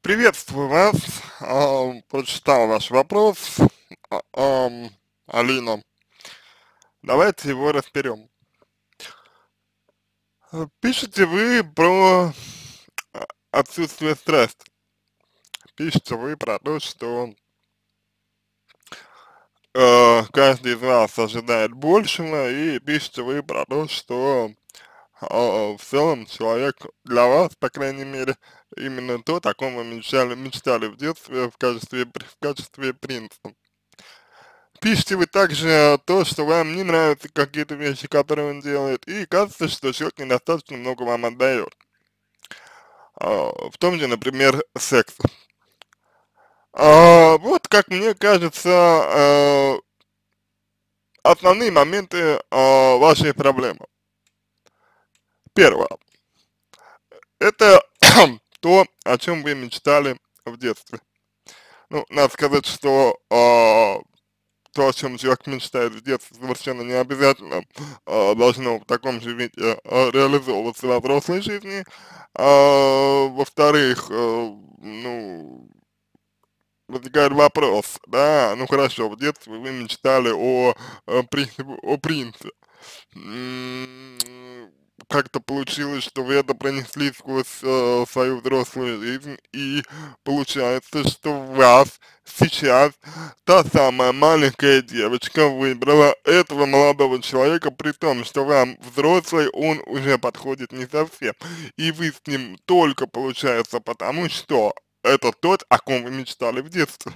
Приветствую вас, прочитал ваш вопрос, а, Алина. Давайте его разберем. Пишете вы про а, отсутствие страсти. Пишете вы про то, что э, каждый из вас ожидает большего, и пишете вы про то, что в целом человек для вас, по крайней мере, именно то, о ком вы мечтали, мечтали в детстве в качестве, в качестве принца. Пишите вы также то, что вам не нравятся какие-то вещи, которые он делает, и кажется, что человек недостаточно много вам отдает. А, в том же, например, секс. А, вот, как мне кажется, а, основные моменты а, вашей проблемы. Первое. Это то, о чем вы мечтали в детстве. Ну, надо сказать, что э, то, о чем человек мечтает в детстве, совершенно не обязательно э, должно в таком же виде э, реализовываться во взрослой жизни. Э, Во-вторых, э, ну, возникает вопрос, да, ну хорошо, в детстве вы мечтали о, о, принципе, о принце как-то получилось, что вы это пронесли сквозь э, свою взрослую жизнь, и получается, что вас сейчас та самая маленькая девочка выбрала этого молодого человека, при том, что вам взрослый, он уже подходит не совсем, и вы с ним только, получается, потому что это тот, о ком вы мечтали в детстве.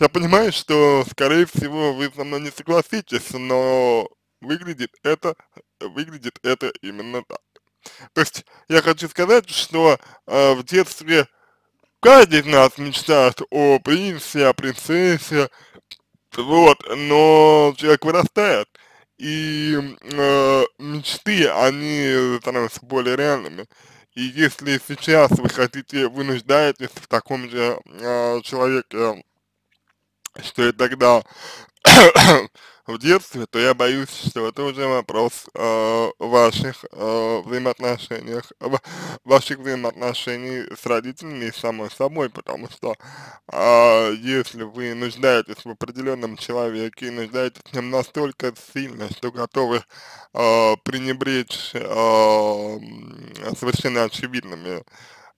Я понимаю, что, скорее всего, вы со мной не согласитесь, но выглядит это, выглядит это именно так. То есть я хочу сказать, что э, в детстве каждый из нас мечтает о принце, о принцессе, вот, но человек вырастает, и э, мечты, они становятся более реальными. И если сейчас вы хотите, вы нуждаетесь в таком же э, человеке, что и тогда в детстве, то я боюсь, что это уже вопрос э, ваших э, взаимоотношениях, ваших взаимоотношений с родителями и самой собой, потому что э, если вы нуждаетесь в определенном человеке и нуждаетесь в нем настолько сильно, что готовы э, пренебречь э, совершенно очевидными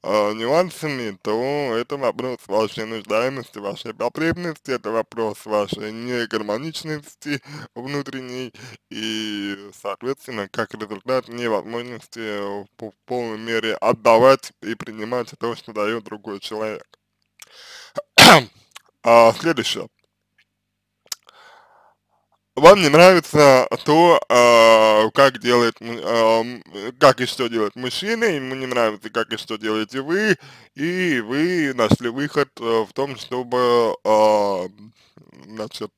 нюансами, то это вопрос вашей нуждаемости, вашей потребности, это вопрос вашей негармоничности внутренней и, соответственно, как результат невозможности в полной мере отдавать и принимать то, что дает другой человек. а, следующее вам не нравится то, э, как делает, э, как и что делает мужчина, ему не нравится, как и что делаете вы, и вы нашли выход э, в том, чтобы, э, значит,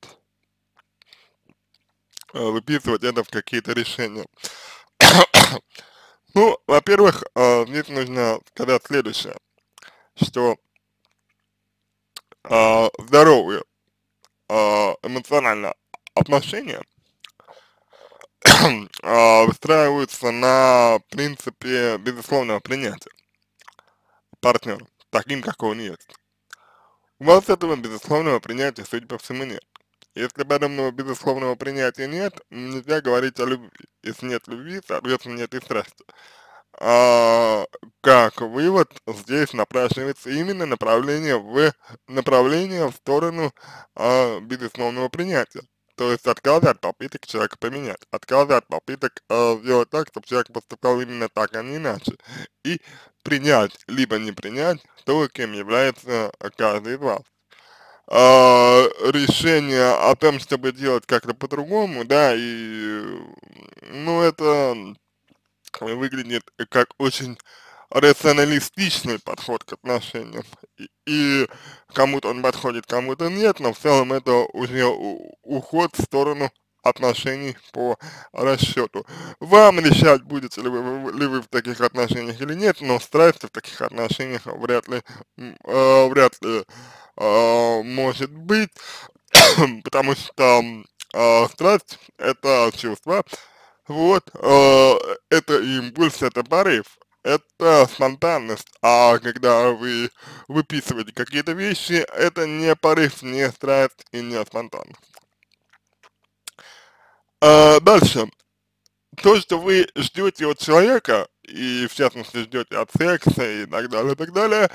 выписывать это в какие-то решения. ну, во-первых, э, здесь нужно сказать следующее, что э, здоровые, эмоционально отношения а, выстраиваются на принципе безусловного принятия партнера, таким, как он есть. У вас этого безусловного принятия, судя по всему, нет. Если подобного безусловного принятия нет, нельзя говорить о любви. Если нет любви, соответственно, нет и страсти. А, как вывод, здесь напрашивается именно направление в направление в сторону а, безусловного принятия. То есть отказы от попыток человека поменять, отказы от попыток э, сделать так, чтобы человек поступал именно так, а не иначе. И принять, либо не принять то, кем является каждый из вас. Э, решение о том, чтобы делать как-то по-другому, да, и, ну, это выглядит как очень рационалистичный подход к отношениям. И, и кому-то он подходит, кому-то нет, но в целом это уже уход в сторону отношений по расчету. Вам решать, будете ли вы, ли вы в таких отношениях или нет, но страсти в таких отношениях вряд ли, э, вряд ли э, может быть, потому что э, страсть это чувство, вот, э, это импульс, это порыв, это спонтанность, а когда вы выписываете какие-то вещи, это не порыв, не страсть и не спонтанность. А, дальше. То, что вы ждете от человека, и в частности ждете от секса и так далее, и так далее,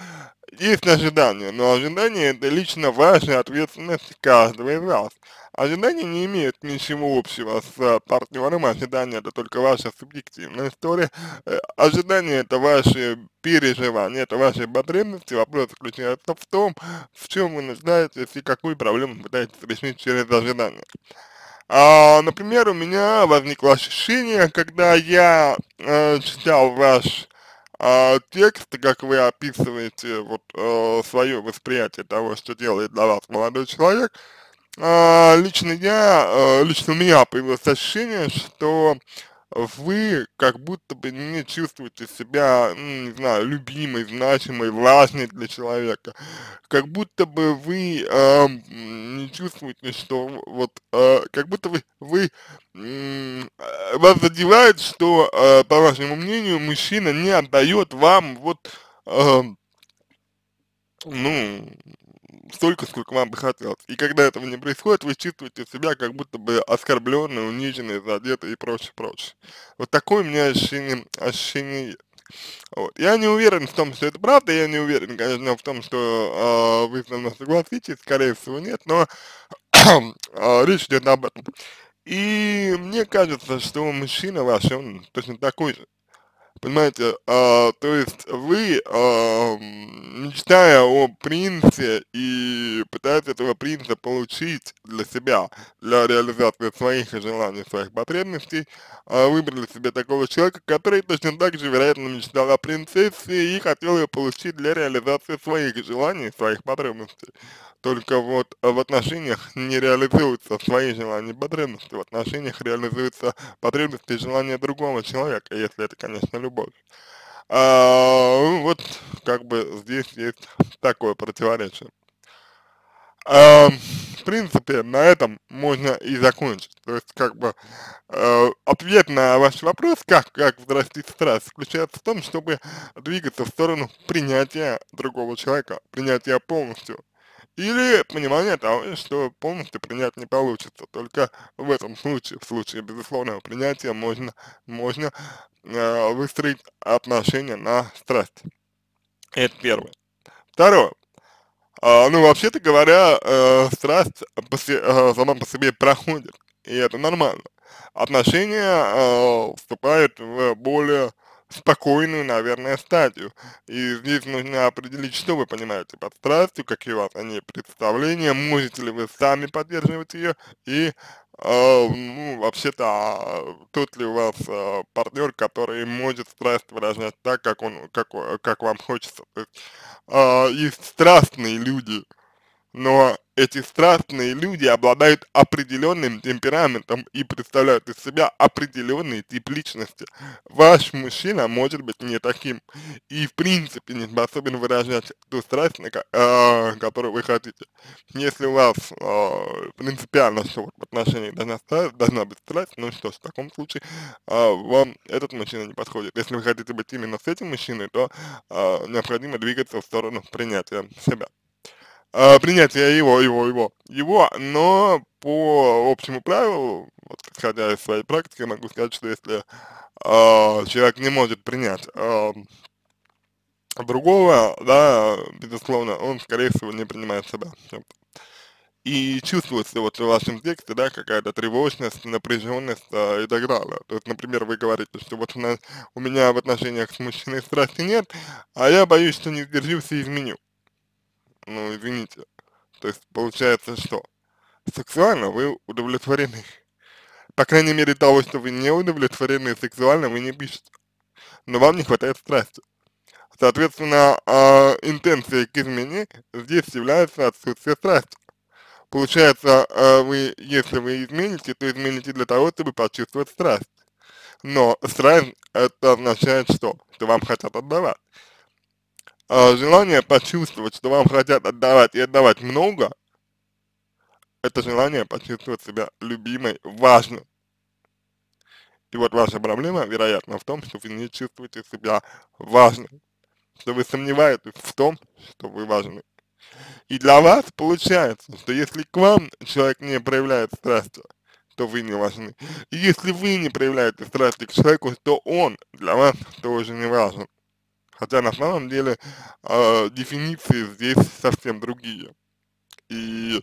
есть ожидания, но ожидания это лично ваша ответственность каждого из вас. Ожидания не имеют ничего общего с партнером, ожидания это только ваша субъективная история. Э, ожидания это ваши переживания, это ваши потребности, вопрос заключается в том, в чем вы нуждаетесь и какую проблему пытаетесь решить через ожидания. А, например, у меня возникло ощущение, когда я э, читал ваш э, текст, как вы описываете вот э, свое восприятие того, что делает для вас молодой человек, э, лично я, э, лично у меня появилось ощущение, что вы как будто бы не чувствуете себя, ну, не знаю, любимой, значимой, важной для человека. Как будто бы вы э, не чувствуете, что вот, э, как будто вы, вы э, вас задевает, что, э, по вашему мнению, мужчина не отдает вам вот, э, ну, столько, сколько вам бы хотелось. И когда этого не происходит, вы чувствуете себя как будто бы оскорбленный, униженный, задетый и прочее, прочее. Вот такое у меня ощущение, ощущение есть. Вот. Я не уверен в том, что это правда, я не уверен, конечно, в том, что э, вы со мной согласитесь, скорее всего нет, но э, речь идет об этом. И мне кажется, что мужчина ваш, он точно такой же. Понимаете, а, то есть вы, а, мечтая о принце и пытаясь этого принца получить для себя, для реализации своих желаний, своих потребностей, а, выбрали себе такого человека, который точно так же, вероятно, мечтал о принцессе и хотел ее получить для реализации своих желаний, своих потребностей. Только вот в отношениях не реализуются свои желания и потребности, в отношениях реализуются потребности и желания другого человека, если это, конечно, любовь. А, ну, вот как бы здесь есть такое противоречие. А, в принципе, на этом можно и закончить. То есть, как бы, э, ответ на ваш вопрос, как, как взрастить страсть, заключается в том, чтобы двигаться в сторону принятия другого человека, принятия полностью или понимание того, что полностью принять не получится. Только в этом случае, в случае безусловного принятия, можно, можно э, выстроить отношения на страсть. Это первое. Второе. А, ну, вообще-то говоря, э, страсть по се, э, сама по себе проходит, и это нормально. Отношения э, вступают в более спокойную, наверное, стадию. И здесь нужно определить, что вы понимаете под страстью, какие у вас они представления, можете ли вы сами поддерживать ее, и э, ну, вообще-то, а, тот ли у вас э, партнер, который может страсть выражать так, как он, как, как вам хочется. То есть, э, есть страстные люди, но эти страстные люди обладают определенным темпераментом и представляют из себя определенный тип личности. Ваш мужчина может быть не таким и в принципе не способен выражать ту страсть, э, которую вы хотите. Если у вас э, принципиально, что в отношении должна, должна быть страсть, ну что ж, в таком случае э, вам этот мужчина не подходит. Если вы хотите быть именно с этим мужчиной, то э, необходимо двигаться в сторону принятия себя э, принятия его, его, его, его, но по общему правилу, вот, исходя из своей практики, могу сказать, что если э, человек не может принять э, другого, да, безусловно, он, скорее всего, не принимает себя. И чувствуется вот в вашем тексте, да, какая-то тревожность, напряженность а, и так далее. То есть, например, вы говорите, что вот у, у меня в отношениях с мужчиной страсти нет, а я боюсь, что не сдержусь и изменю ну, извините. То есть, получается, что сексуально вы удовлетворены. По крайней мере, того, что вы не удовлетворены сексуально, вы не пишете. Но вам не хватает страсти. Соответственно, э, интенцией к измене здесь является отсутствие страсти. Получается, э, вы, если вы измените, то измените для того, чтобы почувствовать страсть. Но страсть это означает что? Что вам хотят отдавать э, желание почувствовать, что вам хотят отдавать и отдавать много, это желание почувствовать себя любимой, важной. И вот ваша проблема, вероятно, в том, что вы не чувствуете себя важным, что вы сомневаетесь в том, что вы важны. И для вас получается, что если к вам человек не проявляет страсти, то вы не важны. И если вы не проявляете страсти к человеку, то он для вас тоже не важен. Хотя на самом деле э, дефиниции здесь совсем другие. И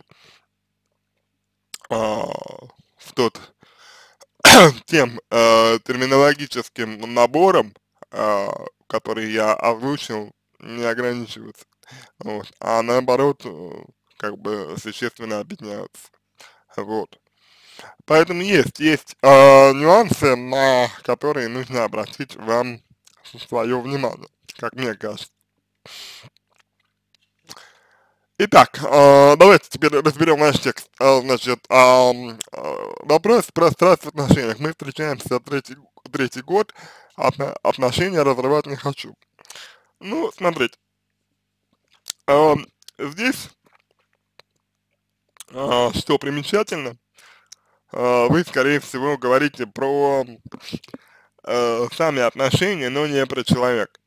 э, в тот тем э, терминологическим набором, э, который я озвучил, не ограничиваются, вот, а наоборот, э, как бы существенно объединяются, вот. Поэтому есть, есть э, нюансы, на которые нужно обратить вам свое внимание, как мне кажется. Итак, э, давайте теперь разберем наш текст. Э, значит, э, вопрос про страсть в отношениях. Мы встречаемся третий, третий год, отно, отношения разрывать не хочу. Ну, смотрите, здесь, что примечательно, вы, скорее всего, говорите про сами отношения, но не про человека.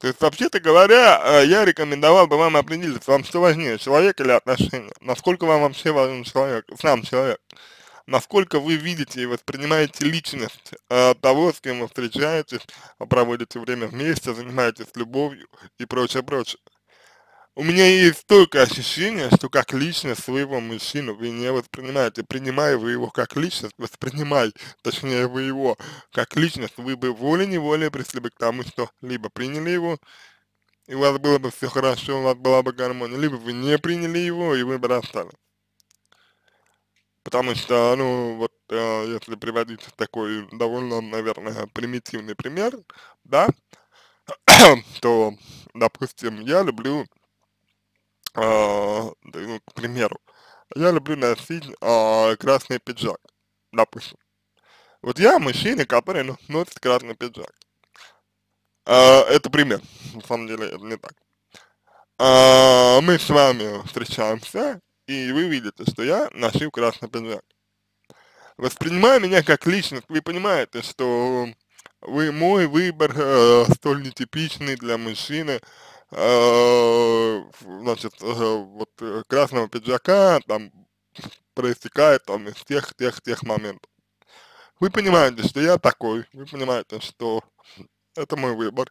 То есть, вообще-то говоря, э, я рекомендовал бы вам определиться, вам что важнее, человек или отношения? Насколько вам вообще важен человек, сам человек? Насколько вы видите и воспринимаете личность э, того, с кем вы встречаетесь, проводите время вместе, занимаетесь любовью и прочее, прочее. У меня есть столько ощущение, что как личность своего мужчину вы не воспринимаете, принимая вы его как личность, воспринимай, точнее вы его как личность, вы бы волей-неволей пришли бы к тому, что либо приняли его, и у вас было бы все хорошо, у вас была бы гармония, либо вы не приняли его, и вы бы расстались. Потому что, ну, вот, э, если приводить такой довольно, наверное, примитивный пример, да, то, допустим, я люблю а, ну, к примеру, я люблю носить а, красный пиджак, допустим. Вот я мужчина, который ну, носит красный пиджак. А, это пример, на самом деле это не так. А, мы с вами встречаемся, и вы видите, что я ношу красный пиджак. Воспринимая меня как личность, вы понимаете, что вы мой выбор э, столь нетипичный для мужчины, значит, э, вот э, красного пиджака там проистекает там из тех, тех, тех моментов. Вы понимаете, что я такой, вы понимаете, что это мой выбор.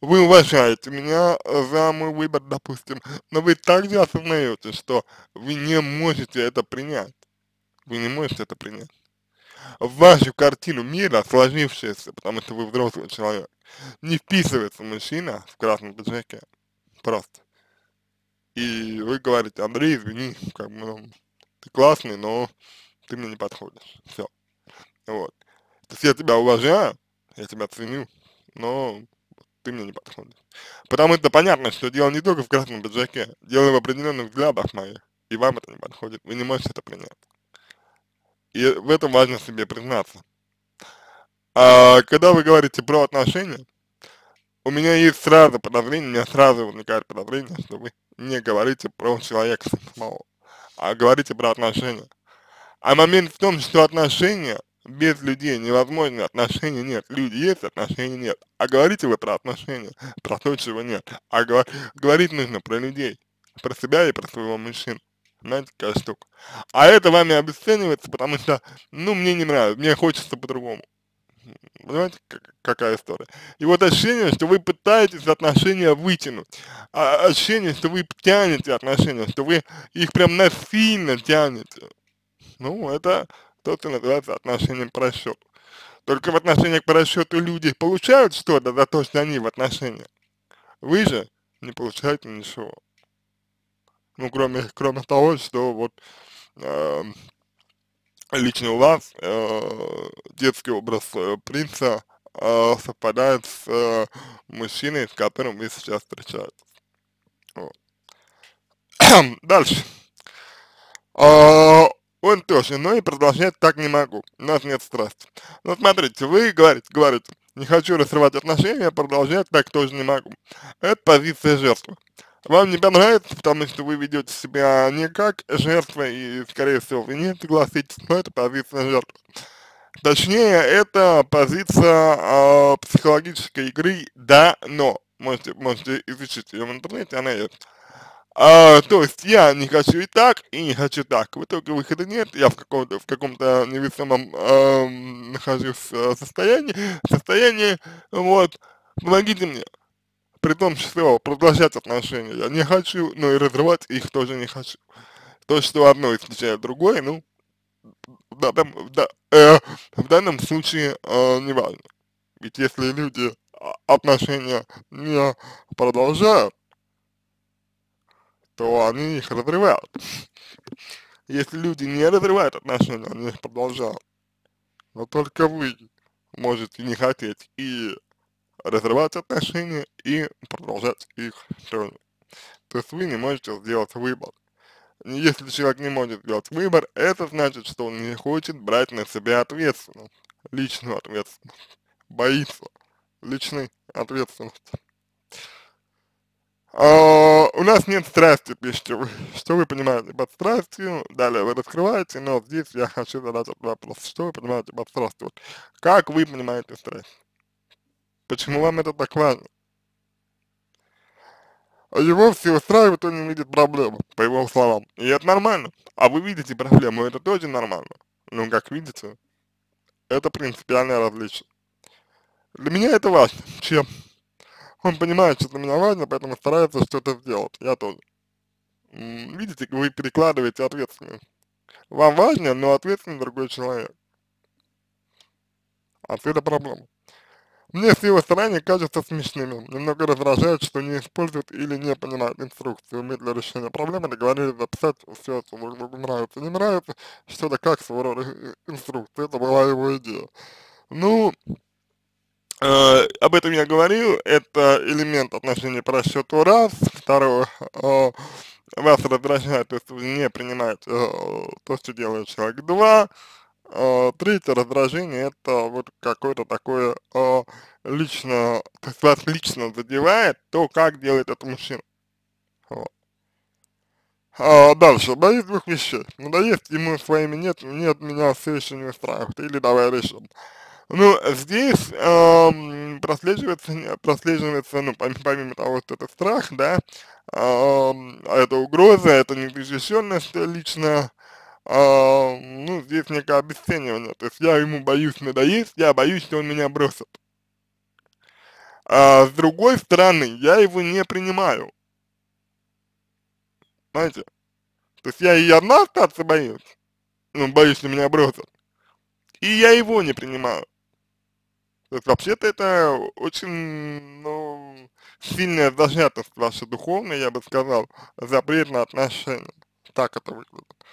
Вы уважаете меня за мой выбор, допустим, но вы также осознаете, что вы не можете это принять. Вы не можете это принять. Вашу картину мира, сложившуюся, потому что вы взрослый человек, не вписывается мужчина в красном пиджаке просто. И вы говорите, Андрей, извини, как бы, ну, ты классный, но ты мне не подходишь. Все. Вот. То есть я тебя уважаю, я тебя ценю, но ты мне не подходишь. Потому что понятно, что дело не только в красном пиджаке, дело в определенных взглядах моих, и вам это не подходит, вы не можете это принять. И в этом важно себе признаться. А когда вы говорите про отношения, у меня есть сразу подозрение, у меня сразу возникает подозрение, что вы не говорите про человека самого, а говорите про отношения. А момент в том, что отношения без людей невозможно, отношений нет. Люди есть, отношений нет. А говорите вы про отношения, про то, чего нет. А говор говорить нужно про людей, про себя и про своего мужчину. Знаете, какая штука. А это вами обесценивается, потому что, ну, мне не нравится, мне хочется по-другому. Понимаете, какая история? И вот ощущение, что вы пытаетесь отношения вытянуть, а ощущение, что вы тянете отношения, что вы их прям насильно тянете. Ну, это то, что называется отношением по расчету. Только в отношениях по расчету люди получают что-то за то, что они в отношениях. Вы же не получаете ничего. Ну, кроме, кроме того, что вот э, лично у вас э, детский образ э, принца э, совпадает с э, мужчиной, с которым вы сейчас встречаетесь. Дальше. Э, он тоже, но и продолжать так не могу, у нас нет страсти. Ну, смотрите, вы говорите, говорите, не хочу разрывать отношения, продолжать так тоже не могу. Это позиция жертвы вам не понравится, потому что вы ведете себя не как жертва, и, скорее всего, вы не согласитесь, но это позиция жертвы. Точнее, это позиция э, психологической игры «да, но». Можете, можете изучить ее в интернете, она есть. А, то есть я не хочу и так, и не хочу так. В итоге выхода нет, я в каком-то в каком-то невесомом э, нахожусь состоянии, состоянии, вот, помогите мне. При том, что продолжать отношения я не хочу, но и разрывать их тоже не хочу. То, что одно исключает другое, ну, в данном, да, э, в данном случае э, не важно. Ведь если люди а, отношения не продолжают, то они их разрывают. Если люди не разрывают отношения, они их продолжают. Но только вы можете не хотеть и разрывать отношения, и продолжать их тоже. То есть вы не можете сделать выбор. Если человек не может сделать выбор, это значит, что он не хочет брать на себя ответственность, личную ответственность, боится личной ответственности. А, у нас нет страсти, пишите вы. Что вы понимаете под страстью? Далее вы раскрываете, но здесь я хочу задать этот вопрос. Что вы понимаете под страстью? Как вы понимаете страсть? Почему вам это так важно? Его все устраивает, он не видит проблемы, по его словам. И это нормально. А вы видите проблему, это тоже нормально. Ну, как видите, это принципиальное различие. Для меня это важно, чем он понимает, что для меня важно, поэтому старается что-то сделать. Я тоже. Видите, вы перекладываете ответственность. Вам важно, но ответственный другой человек. Отсюда проблема. Мне с его стороны кажется смешными. Немного раздражает, что не используют или не понимают инструкцию мы для решения проблемы. Договорились записать все, что друг другу нравится. Не нравится, что-то как своего рода инструкция. Это была его идея. Ну, Э, об этом я говорил, это элемент отношений по расчету раз, второе, э, вас раздражает, то есть вы не принимаете э, то, что делает человек, два, э, третье раздражение, это вот какое-то такое э, лично, то вас лично задевает то, как делает это мужчина. Вот. А, дальше, боюсь двух вещей. Надоест ему своими нет, нет, меня все еще не устраивает, или давай решим. Ну, здесь э, прослеживается, прослеживается, ну, помимо, помимо того, что это страх, да, э, это угроза, это незащищенность лично, э, ну, здесь некое обесценивание, то есть я ему боюсь надоесть, я боюсь, что он меня бросит. А с другой стороны, я его не принимаю, знаете, то есть я и одна остаться боюсь, ну, боюсь, что меня бросят, и я его не принимаю. Вообще-то это очень, ну, сильная зажатость ваша духовная, я бы сказал, запрет на отношения. Так это выглядит.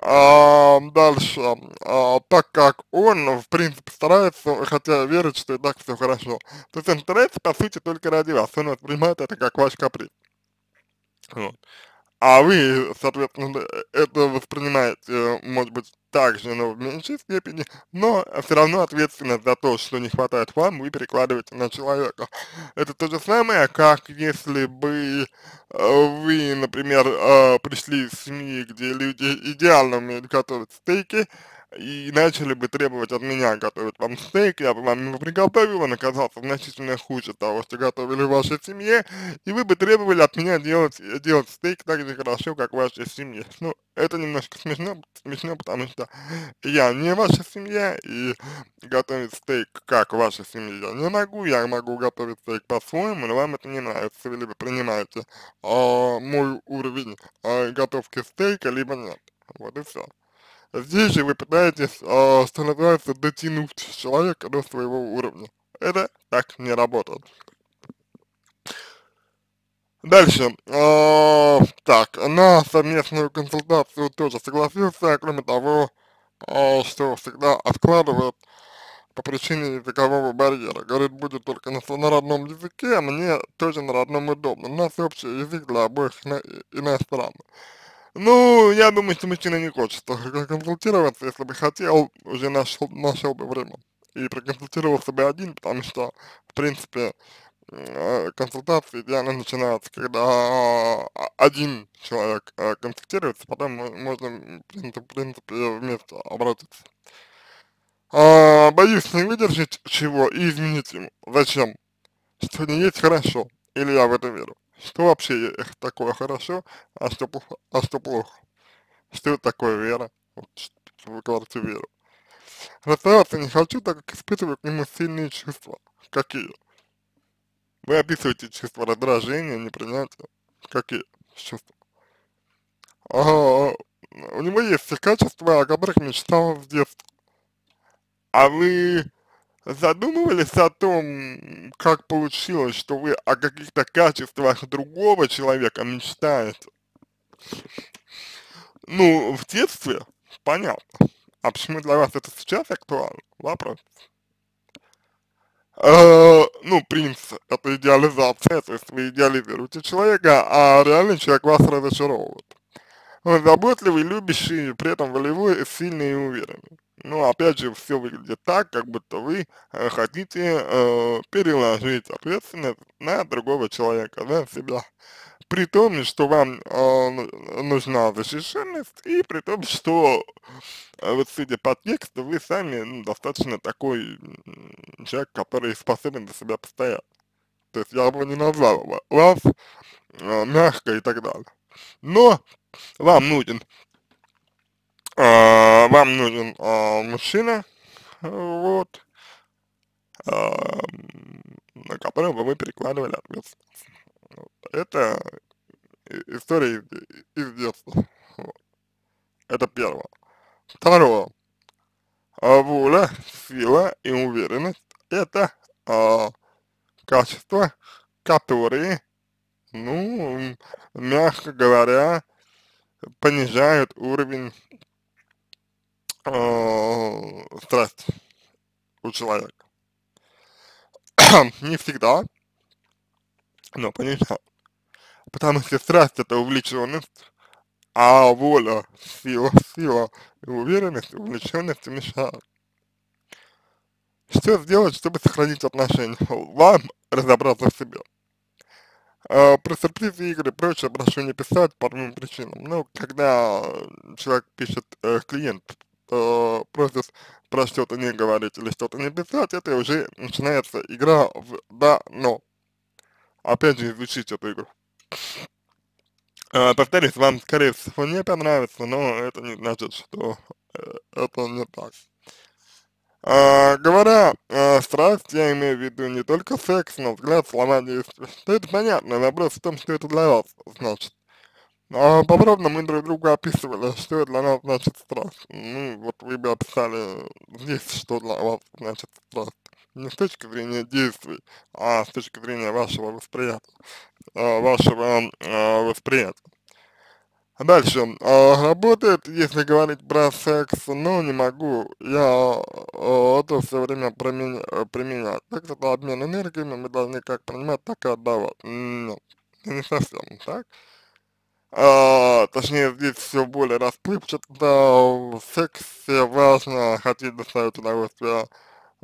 А, дальше, а, так как он, в принципе, старается, хотя верит, что и так все хорошо, то есть старается, по сути, только ради вас, он воспринимает это как ваш каприз. Вот а вы, соответственно, это воспринимаете, может быть, также, но в меньшей степени, но все равно ответственность за то, что не хватает вам, вы перекладываете на человека. Это то же самое, как если бы э, вы, например, э, пришли из семьи, где люди идеально умеют готовить стейки, и начали бы требовать от меня готовить вам стейк, я бы вам его приготовил, он оказался значительно хуже того, что готовили в вашей семье, и вы бы требовали от меня делать, делать стейк так же хорошо, как в вашей семье. Ну, это немножко смешно, смешно, потому что я не ваша семья, и готовить стейк, как в вашей семье, я не могу, я могу готовить стейк по-своему, но вам это не нравится, вы либо принимаете а, мой уровень а, готовки стейка, либо нет. Вот и все. Здесь же вы пытаетесь, э, называется, дотянуть человека до своего уровня. Это так не работает. Дальше. Э, так, на совместную консультацию тоже согласился, кроме того, э, что всегда откладывает по причине языкового барьера. Говорит, будет только на, на родном языке, а мне тоже на родном удобно. У нас общий язык для обоих иностранных. Ну, я думаю, что мужчина не хочет консультироваться, если бы хотел, уже нашел, нашел бы время. И проконсультировался бы один, потому что, в принципе, э, консультации идеально начинаются, когда а, один человек э, консультируется, потом можно, в принципе, вместе обратиться. а, боюсь не выдержать чего и изменить ему. Зачем? Что не есть хорошо, или я в это веру. Что вообще такое хорошо, а что? А что плохо? Что такое вера? Вот, вы говорите веру. Расставаться не хочу, так как испытываю к нему сильные чувства. Какие? Вы описываете чувство раздражения, непринятия. Какие чувства? А, у него есть все качества, о которых мечтал в детстве. А вы задумывались о том, как получилось, что вы о каких-то качествах другого человека мечтаете? Ну, в детстве, понятно. А почему для вас это сейчас актуально? Вопрос. Э, ну, принц, это идеализация, то есть вы идеализируете человека, а реальный человек вас разочаровывает. Он заботливый, любящий, при этом волевой, сильный и уверенный. Ну, опять же, все выглядит так, как будто вы э, хотите э, переложить ответственность на другого человека, на себя. При том, что вам э, нужна защищенность, и при том, что, э, вот судя по тексту, вы сами ну, достаточно такой человек, который способен за себя постоять. То есть я бы не назвал вас э, мягко и так далее. Но вам нужен а, вам нужен а, мужчина, вот, а, на которого вы перекладывали ответственность. Это история из, из детства. Это первое. Второе. А воля, сила и уверенность – это а, качества, которые, ну, мягко говоря, понижают уровень э, страсть у человека. Не всегда, но понижают. Потому что страсть это увлеченность, а воля, сила, сила и уверенность, увлеченность мешают. Что сделать, чтобы сохранить отношения? Вам разобраться в себе. Uh, про сюрпризы игры и прочее прошу не писать по двум причинам. Ну, когда человек пишет, э, клиент э, просит про что-то не говорить или что-то не писать, это уже начинается игра в да, но. Опять же, изучить эту игру. Э, повторюсь, вам, скорее всего, не понравится, но это не значит, что э, это не так. А, говоря э, страсть, я имею в виду не только секс, но взгляд, слова, действия. Это понятно, вопрос в том, что это для вас значит. А, подробно мы друг друга описывали, что для нас значит страсть. Ну, вот вы бы описали здесь, что для вас значит страсть. Не с точки зрения действий, а с точки зрения вашего восприятия, э, вашего э, восприятия. Дальше. А, работает, если говорить про секс, но не могу я а, это все время применя э, применять. Секс это обмен энергиями, мы должны как принимать, так и отдавать. Нет, не совсем так. А, точнее, здесь все более расплывчато. В сексе важно хотеть доставить удовольствие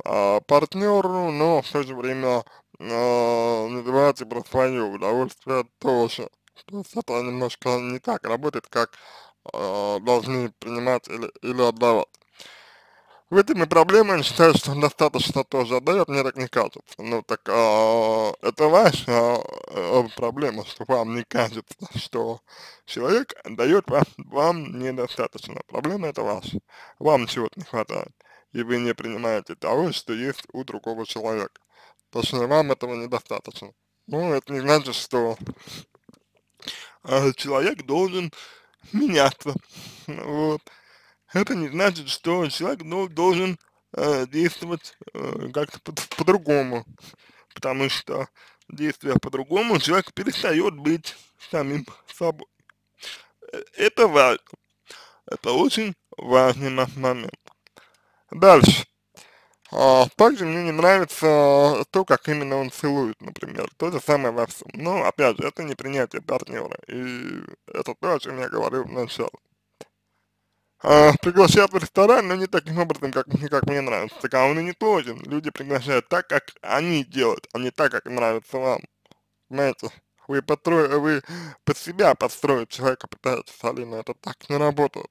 а, партнеру, но в то же время а, не забывайте про свое удовольствие тоже. То есть это немножко не так работает, как э, должны принимать или, или отдавать. В этом и проблема, я считаю, что достаточно тоже отдает, мне так не кажется. Ну так э, это ваша э, проблема, что вам не кажется, что человек дает вам, вам недостаточно. Проблема это ваша. Вам чего-то не хватает. И вы не принимаете того, что есть у другого человека. Точнее, вам этого недостаточно. Ну, это не значит, что э, человек должен меняться. Вот. Это не значит, что человек ну, должен э, действовать э, как-то по-другому, по потому что действуя по-другому, человек перестает быть самим собой. Э, это важно. Это очень важный момент. Дальше. А, также мне не нравится то, как именно он целует, например. То же самое во всем. Но, опять же, это не принятие партнера. И это то, о чем я говорил вначале. А, приглашают в ресторан, но не таким образом, как, как мне нравится. Так а он и не должен. Люди приглашают так, как они делают, а не так, как нравится вам. Знаете, вы, построили, вы под себя подстроить человека пытаетесь, Алина, это так не работает.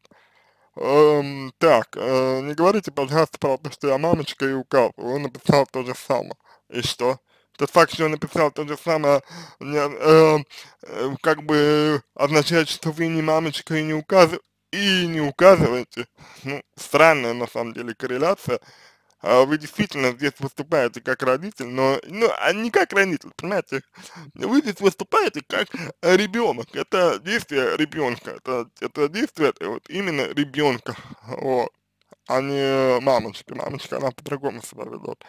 Эм, так, э, не говорите, пожалуйста, про то, что я мамочка и указываю, он написал то же самое. И что? Тот факт, что он написал то же самое, не, э, э, как бы означает, что вы не мамочка и не указываете, и не указываете. Ну, странная на самом деле корреляция. А вы действительно здесь выступаете как родитель, но, ну, а не как родитель, понимаете? Вы здесь выступаете как ребенок. Это действие ребенка, это, это действие это вот именно ребенка, вот, а не мамочки. Мамочка, она по-другому себя ведет.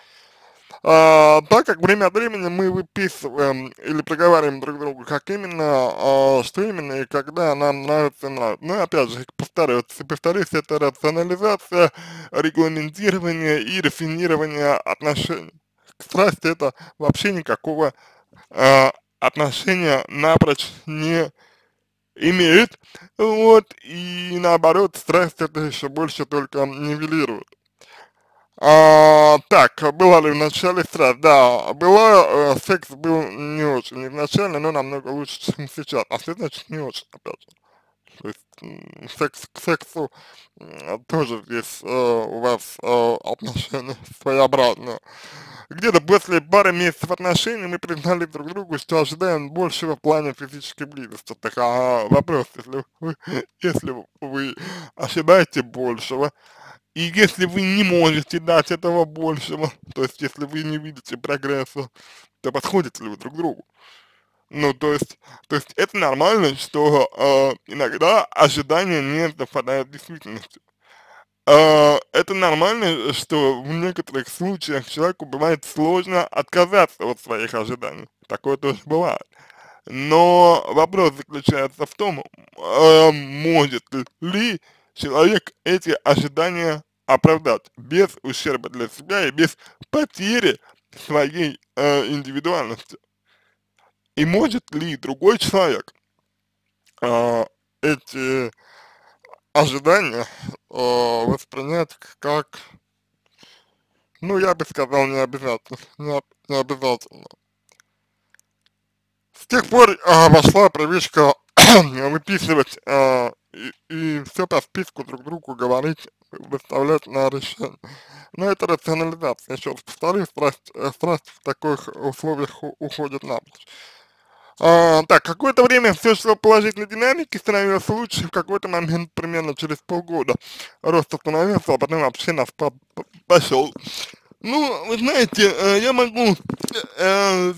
А, так как время от времени мы выписываем или проговариваем друг другу, как именно, а, что именно и когда нам нравится, нравится. Ну, опять же, повторюсь, повторюсь, это рационализация, регламентирование и рафинирование отношений. К страсти это вообще никакого а, отношения напрочь не имеет, вот, и наоборот, страсть это еще больше только нивелирует. А, так, была ли в начале страсть? Да, была, э, секс был не очень изначально, но намного лучше, чем сейчас. А что значит не очень, опять же? То есть секс к сексу тоже здесь э, у вас э, отношения своеобразные. Где-то после пары месяцев отношений мы признали друг другу, что ожидаем большего в плане физической близости. Так, а вопрос, если вы, если вы ожидаете большего, и если вы не можете дать этого большего, то есть если вы не видите прогресса, то подходите ли вы друг к другу? Ну, то есть, то есть это нормально, что э, иногда ожидания не совпадают с действительностью. Э, это нормально, что в некоторых случаях человеку бывает сложно отказаться от своих ожиданий. Такое тоже бывает. Но вопрос заключается в том, э, может ли человек эти ожидания оправдать без ущерба для себя и без потери своей э, индивидуальности. И может ли другой человек э, эти ожидания э, воспринять как, ну, я бы сказал, не обязательно, не, не обязательно. С тех пор э, вошла привычка выписывать э, и, и все по списку друг другу говорить, выставлять на решение. Но это рационализация, еще раз повторюсь, страсть, э, страсть в таких условиях уходит на. А, так, какое-то время все шло положительной динамики, становилось лучше, в какой-то момент, примерно через полгода, рост остановился, а потом вообще на спад пошел. Ну, вы знаете, э, я могу э,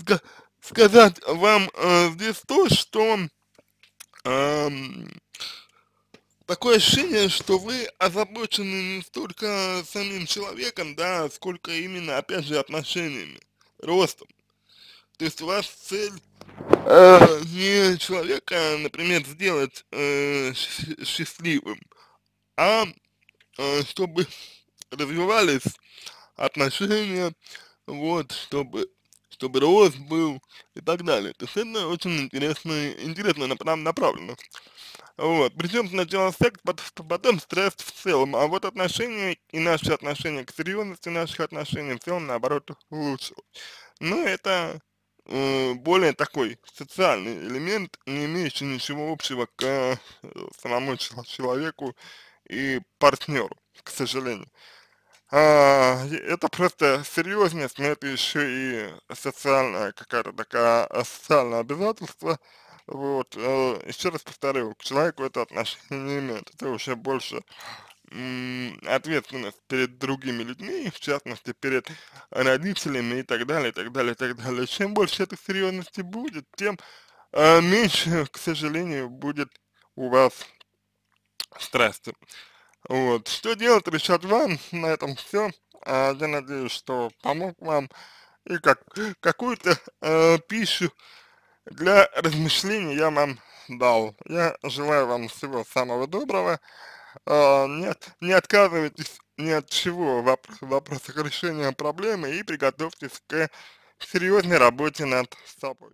сказать вам э, здесь то, что э, такое ощущение, что вы озабочены не столько самим человеком, да, сколько именно, опять же, отношениями, ростом. То есть у вас цель э, не человека, например, сделать э, счастливым, а э, чтобы развивались отношения, вот, чтобы чтобы рост был и так далее. То есть это очень интересно, интересно направлено. Вот. Причем сначала секс, потом стресс в целом, а вот отношения и наши отношения к серьезности наших отношений в целом, наоборот, лучше. Но это э, более такой социальный элемент, не имеющий ничего общего к э, самому человеку и партнеру, к сожалению. А, это просто серьезность, но это еще и социальная какая-то такая социальное обязательство, вот, э, еще раз повторю, к человеку это отношение не имеет, это уже больше ответственность перед другими людьми, в частности, перед родителями и так далее, и так далее, и так далее. Чем больше этой серьезности будет, тем э, меньше, к сожалению, будет у вас страсти. Вот, что делать, решать вам, на этом все. А, я надеюсь, что помог вам и как какую-то э, пищу для размышлений я вам дал. Я желаю вам всего самого доброго. Э, не, не отказывайтесь ни от чего в вопросах решения проблемы и приготовьтесь к серьезной работе над собой.